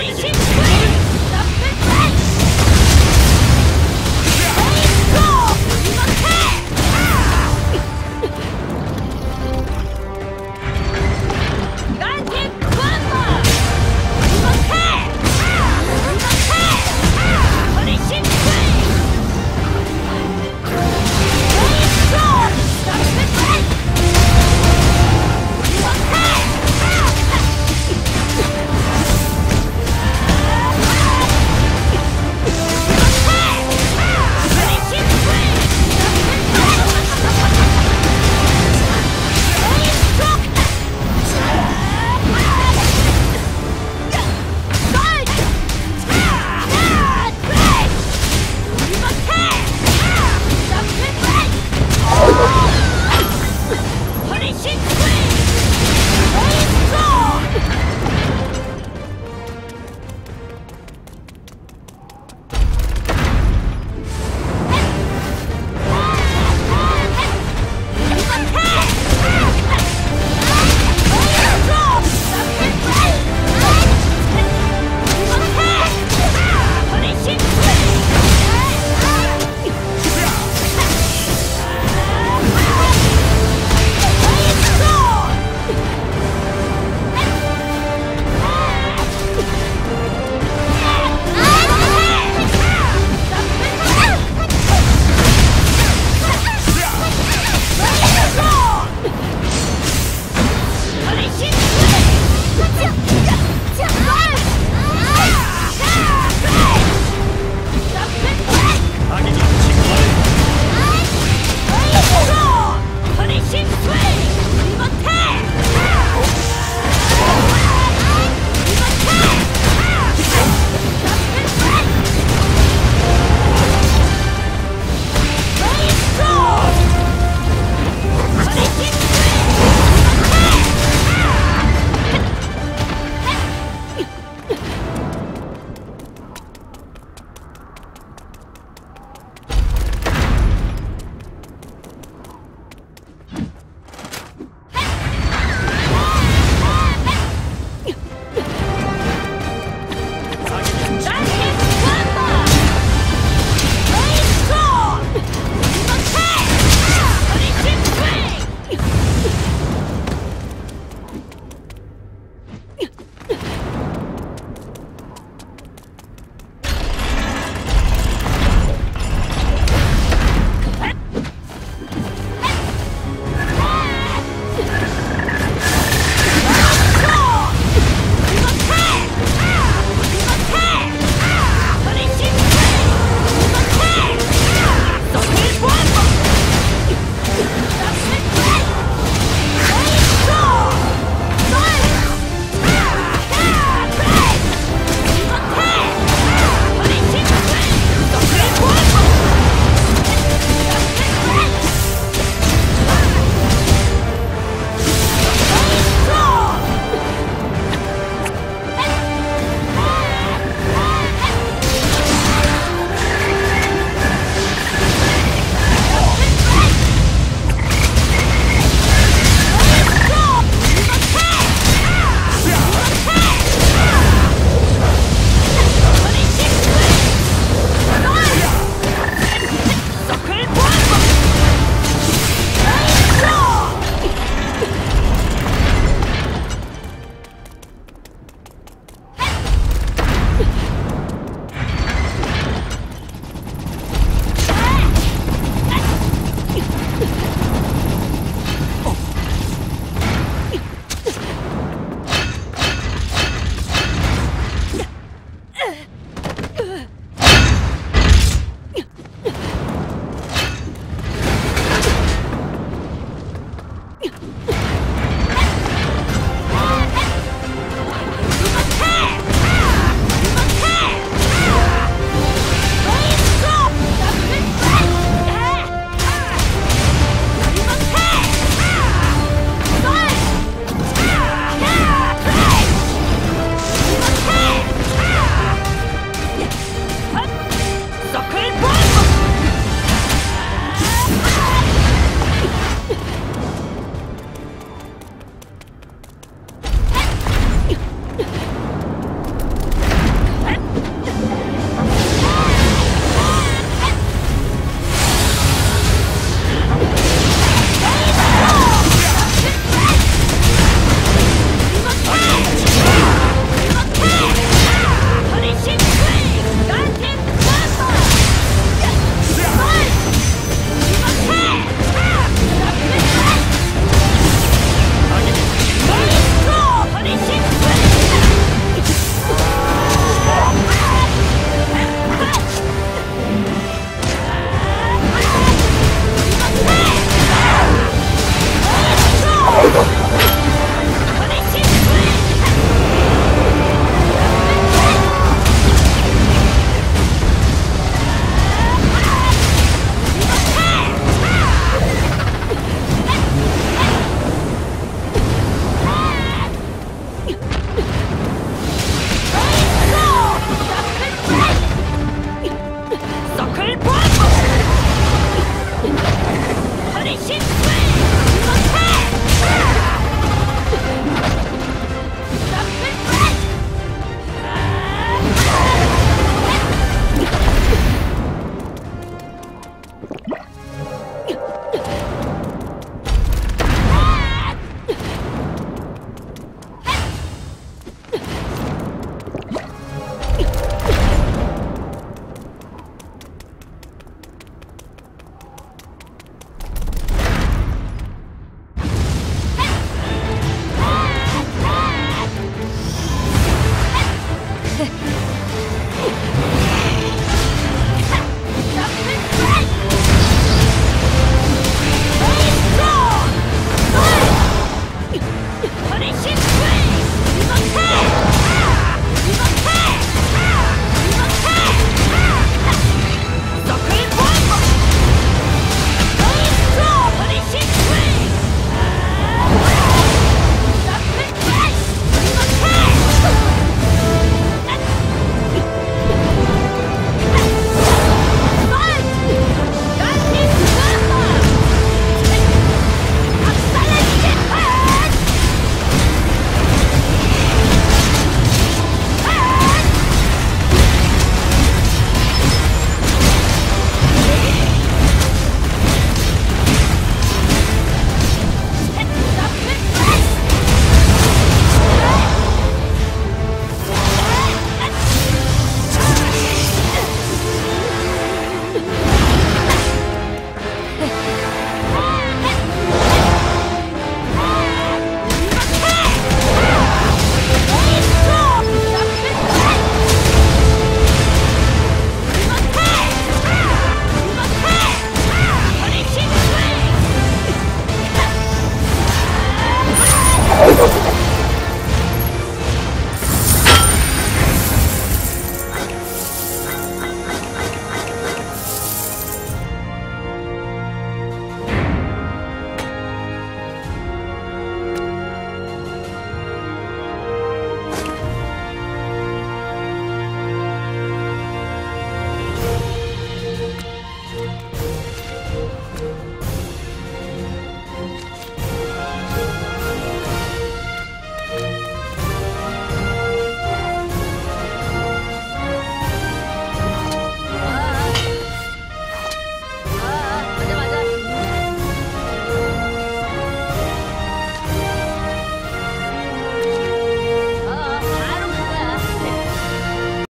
Ищите!